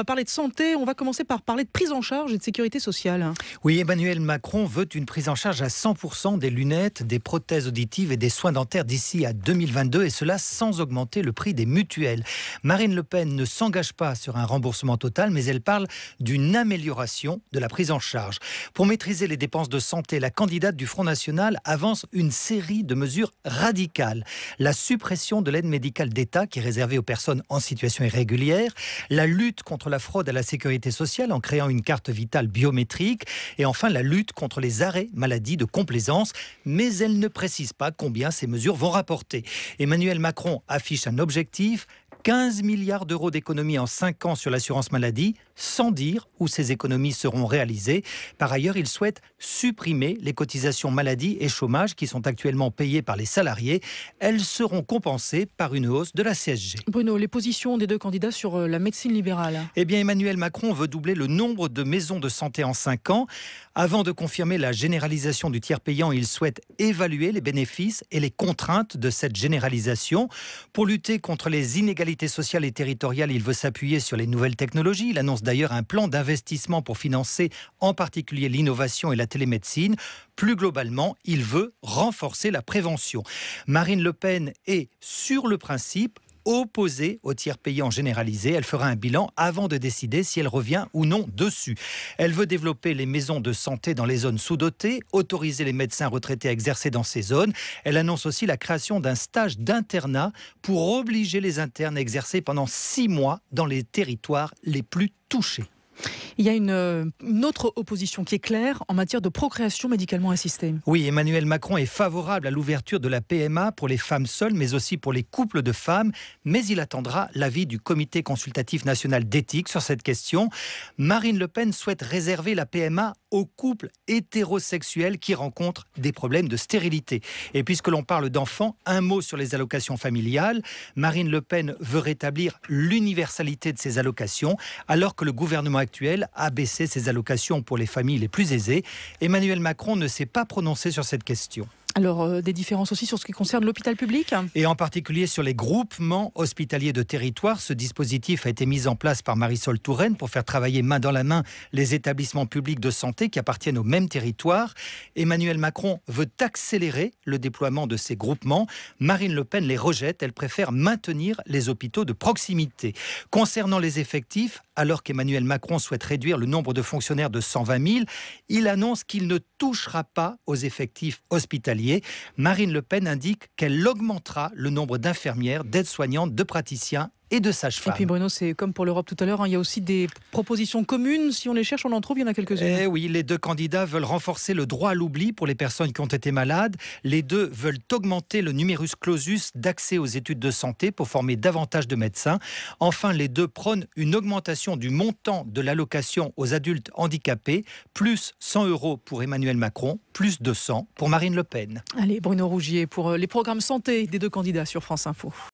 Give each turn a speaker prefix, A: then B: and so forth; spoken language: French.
A: va parler de santé. On va commencer par parler de prise en charge et de sécurité sociale.
B: Oui, Emmanuel Macron veut une prise en charge à 100% des lunettes, des prothèses auditives et des soins dentaires d'ici à 2022, et cela sans augmenter le prix des mutuelles. Marine Le Pen ne s'engage pas sur un remboursement total, mais elle parle d'une amélioration de la prise en charge. Pour maîtriser les dépenses de santé, la candidate du Front National avance une série de mesures radicales. La suppression de l'aide médicale d'État qui est réservée aux personnes en situation irrégulière, la lutte contre la fraude à la sécurité sociale en créant une carte vitale biométrique et enfin la lutte contre les arrêts maladie de complaisance. Mais elle ne précise pas combien ces mesures vont rapporter. Emmanuel Macron affiche un objectif 15 milliards d'euros d'économies en 5 ans sur l'assurance maladie, sans dire où ces économies seront réalisées. Par ailleurs, il souhaite supprimer les cotisations maladie et chômage qui sont actuellement payées par les salariés. Elles seront compensées par une hausse de la CSG.
A: Bruno, les positions des deux candidats sur euh, la médecine libérale?
B: Eh bien, Emmanuel Macron veut doubler le nombre de maisons de santé en 5 ans. Avant de confirmer la généralisation du tiers payant, il souhaite évaluer les bénéfices et les contraintes de cette généralisation. Pour lutter contre les inégalités sociales et territoriales, il veut s'appuyer sur les nouvelles technologies. Il annonce d'ailleurs un plan d'investissement pour financer en particulier l'innovation et la télémédecine. Plus globalement, il veut renforcer la prévention. Marine Le Pen est, sur le principe, opposée au tiers payant généralisé. Elle fera un bilan avant de décider si elle revient ou non dessus. Elle veut développer les maisons de santé dans les zones sous-dotées, autoriser les médecins retraités à exercer dans ces zones. Elle annonce aussi la création d'un stage d'internat pour obliger les internes à exercer pendant six mois dans les territoires les plus touchés.
A: Il y a euh, une, autre opposition qui est claire en matière de procréation médicalement assistée.
B: Oui, Emmanuel Macron est favorable à l'ouverture de la PMA pour les femmes seules, mais aussi pour les couples de femmes. Mais il attendra l'avis du Comité consultatif national d'éthique sur cette question. Marine Le Pen souhaite réserver la PMA aux couples hétérosexuels qui rencontrent des problèmes de stérilité. Et puisque l'on parle d'enfants, un mot sur les allocations familiales. Marine Le Pen veut rétablir l'universalité de ces allocations, alors que le gouvernement actuel a baissé ses allocations pour les familles les plus aisées. Emmanuel Macron ne s'est pas prononcé sur cette question.
A: Euh, des différences aussi sur ce qui concerne l'hôpital public
B: Et en particulier sur les groupements hospitaliers de territoire. Ce dispositif a été mis en place par Marisol Touraine pour faire travailler main dans la main les établissements publics de santé qui appartiennent au même territoire. Emmanuel Macron veut accélérer le déploiement de ces groupements. Marine Le Pen les rejette. Elle préfère maintenir les hôpitaux de proximité. Concernant les effectifs, alors qu'Emmanuel Macron souhaite réduire le nombre de fonctionnaires de 120 000, il annonce qu'il ne touchera pas aux effectifs hospitaliers. Marine Le Pen indique qu'elle augmentera le nombre d'infirmières, d'aides-soignantes, de praticiens et de sages-femmes.
A: Et puis Bruno, c'est comme pour l'Europe tout à l'heure, hein, il y a aussi des propositions communes. Si on les cherche, on en trouve, il y en a quelques-unes.
B: Eh oui, les deux candidats veulent renforcer le droit à l'oubli pour les personnes qui ont été malades. Les deux veulent augmenter le numerus clausus d'accès aux études de santé pour former davantage de médecins. Enfin, les deux prônent une augmentation du montant de l'allocation aux adultes handicapés, plus 100 euros pour Emmanuel Macron, plus 200 pour Marine Le Pen.
A: Allez, Bruno Rougier, pour euh, les programmes santé des deux candidats sur France Info.